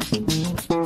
Música